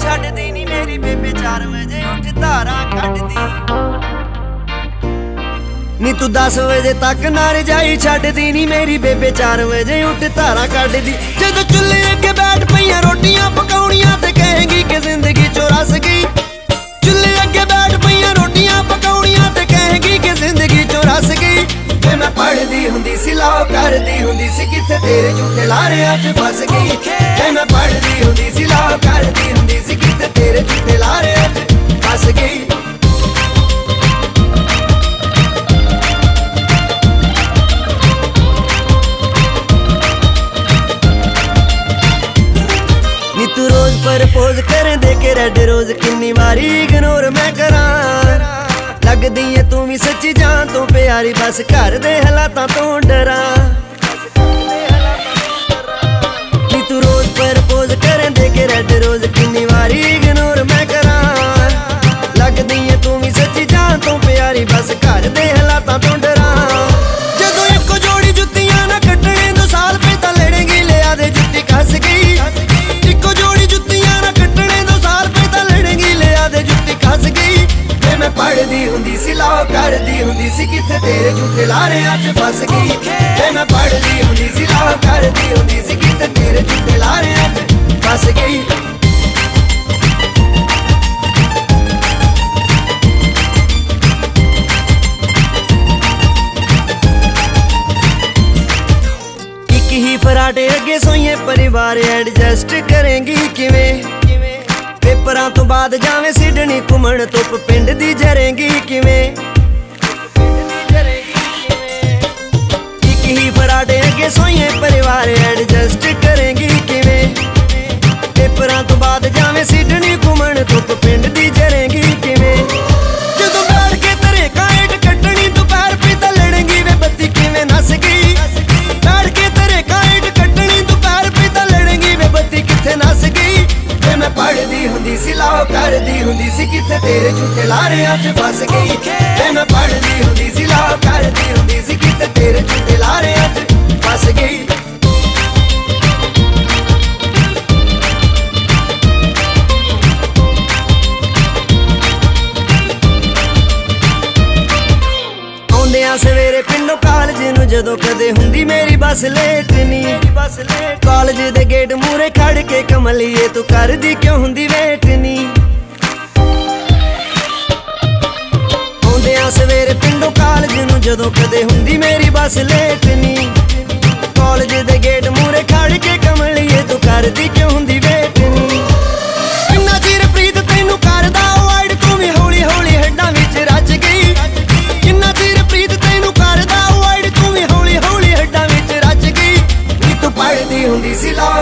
ਛੱਡਦੀ ਨਹੀਂ ਮੇਰੀ ਬੇਬੇ 4 ਵਜੇ ਉੱਠ ਧਾਰਾਂ ਕੱਢਦੀ। ਨੀ ਤੂੰ 10 ਵਜੇ ਤੱਕ ਨਾ ਰਜਾਈ ਛੱਡਦੀ ਨਹੀਂ ਮੇਰੀ ਬੇਬੇ 4 ਵਜੇ ਉੱਠ ਧਾਰਾਂ ਕੱਢਦੀ। ਜਦੋਂ ਚੁੱਲ੍ਹੇ ਅੱਗੇ ਬੈਠ ਪਈਆਂ ਰੋਟੀਆਂ ਪਕਾਉਣੀਆਂ ਹੁੰਦੀ ਤੇਰੇ ਝੂਠੇ ਲਾਰਿਆਂ 'ਚ ਫਸ ਗਈ। ਤੇ ਮੈਂ ਪੜਦੀ ਹੁੰਦੀ ਸੀ ਲਾਓ ਕਰਦੀ ਹੁੰਦੀ ਸੀ ਕਿੱਥੇ ਤੇਰੇ ਝੂਠੇ ਲਾਰਿਆਂ 'ਚ ਫਸ ਗਈ। ਨੀ ਤੂੰ ਰੋਜ਼ ਪਰਪੋਜ਼ ਕਰ ਦੇ ਕੇ ਰੈਡ ਰੋਜ਼ ਕਿੰਨੀ ਵਾਰੀ ਇਗਨੋਰ ਮੈਂ ਕਰਾਂ। ਲੱਗਦੀ ਏ ਤੂੰ ਵੀ ਸੱਚੀ ਜਾਨ ਤੋਂ ਪਿਆਰੀ, ਬਸ ਘਰ ਦੇ ਹਾਲਾਤਾਂ ਤੋਂ ਡਰਾਂ। ਲਾਰਿਆਂ 'ਚ ਫਸ ਗਈ। ਤੇ ਮੈਂ ਪੜਦੀ ਹੁੰਦੀ ਸੀ ਲਾਓ ਕਰਦੀ ਹੁੰਦੀ ਸੀ ਕਿੱਥੇ ਤੇਰੇ ਝੂਠੇ ਲਾਰਿਆਂ 'ਚ ਫਸ ਗਈ। ਇੱਕ ਹੀ ਫਰਾਟੇ ਅੱਗੇ ਸੋਈਏ, ਪਰਿਵਾਰ ਐਡਜਸਟ ਕਰੇਗੀ ਕਿਵੇਂ? ਪੇਪਰਾਂ ਤੋਂ ਬਾਅਦ ਜਾਵੇਂ ਸਿਡਨੀ ਘੁੰਮਣ ਤੋਂ ਪਿੰਡ ਦੀ ਜਰੇਂਗੀ ਕਿਵੇਂ? ਫਰਾਡੇ ਅੱਗੇ ਸੋਈਏ ਪਰਿਵਾਰ ਐਡਜਸਟ ਕਰੇਂਗੀ ਕਿਵੇਂ? ਪੇਪਰਾਂ ਤੋਂ ਬਾਅਦ ਜਾਵੇਂ ਸਿਡਨੀ ਘੁੰਮਣ, ਧੁੱਪ ਪਿੰਡ ਦੀ ਜਰੇਂਗੀ ਕਿਵੇਂ? ਜਦੋਂ ਬੈਠ ਕੇ ਤਰੇ ਕਾਇਟ ਕੱਟਣੀ, ਦੁਪਹਿਰ ਪੀ ਤਾਂ ਲੜੇਂਗੀ ਵੇ ਬੱਤੀ ਕਿਵੇਂ ਨਸ ਗਈ? ਬੈਠ ਕੇ ਤਰੇ ਕਾਇਟ ਕੱਟਣੀ, ਦੁਪਹਿਰ ਪੀ ਤਾਂ ਲੜੇਂਗੀ ਵੇ ਬੱਤੀ ਕਿੱਥੇ ਨਸ ਗਈ? ਜੇ ਮੈਂ ਪੜਦੀ ਹੁੰਦੀ ਸੀ ਲਾਓ ਕਰਦੀ ਹੁੰਦੀ ਸੀ, ਕਿੱਥੇ ਤੇਰੇ ਝੂਠੇ ਲਾਰਿਆਂ 'ਚ ਫਸ ਗਈ? ਤੇ ਮੈਂ ਪੜਦੀ ਸਵੇਰੇ ਪਿੰਡੋਂ ਕਾਲਜ ਨੂੰ ਜਦੋਂ ਕਦੇ ਹੁੰਦੀ ਮੇਰੀ ਬੱਸ ਲੇਟ ਨੀ। ਮੇਰੀ ਬੱਸ ਲੇਟ। ਕਾਲਜ ਦੇ ਗੇਟ ਮੂਰੇ ਖੜ ਕੇ ਕਮਲੀਏ ਤੂੰ ਕਰਦੀ ਕਿਉਂ ਹੁੰਦੀ ਵੇਟ ਨੀ? ਆਉਂਦਿਆਂ ਸਵੇਰੇ ਪਿੰਡੋਂ ਕਾਲਜ ਨੂੰ ਜਦੋਂ ਕਦੇ ਹੁੰਦੀ ਮੇਰੀ ਬੱਸ ਲੇਟ ਨੀ। ਕਾਲਜ ਦੇ ਗੇਟ ਮੂਰੇ ਖੜ ਕੇ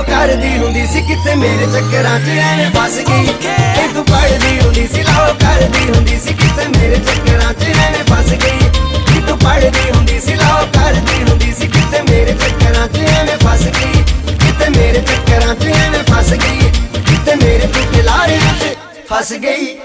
ਕਰਦੀ ਹੁੰਦੀ ਸੀ ਕਿਤੇ ਮੇਰੇ ਚੱਕਰਾਂ 'ਚ ਐਵੇਂ ਫਸ ਗਈ। ਨੀ ਤੂੰ ਪੜਦੀ ਹੁੰਦੀ ਸੀ ਲਾਓ ਕਰਦੀ ਹੁੰਦੀ ਸੀ ਕਿਤੇ ਮੇਰੇ ਚੱਕਰਾਂ 'ਚ ਐਵੇਂ ਫਸ ਗਈ। ਨੀ ਤੂੰ ਪੜਦੀ ਹੁੰਦੀ ਸੀ ਲਾਓ ਕਰਦੀ ਹੁੰਦੀ ਸੀ ਕਿਤੇ ਮੇਰੇ ਚੱਕਰਾਂ 'ਚ ਐਵੇਂ ਫਸ ਗਈ। ਕਿਤੇ ਮੇਰੇ ਚੱਕਰਾਂ 'ਚ ਐਵੇਂ ਫਸ ਗਈ। ਕਿਤੇ ਮੇਰੇ ਤੂੰ ਲਾਰਿਆਂ 'ਚ ਫਸ ਗਈ।